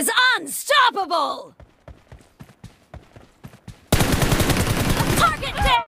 is unstoppable!